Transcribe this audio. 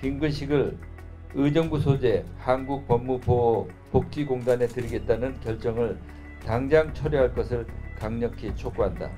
김근식을 의정부 소재 한국법무보호복지공단에 드리겠다는 결정을 당장 철회할 것을 강력히 촉구한다.